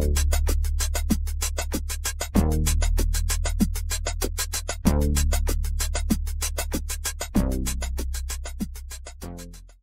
you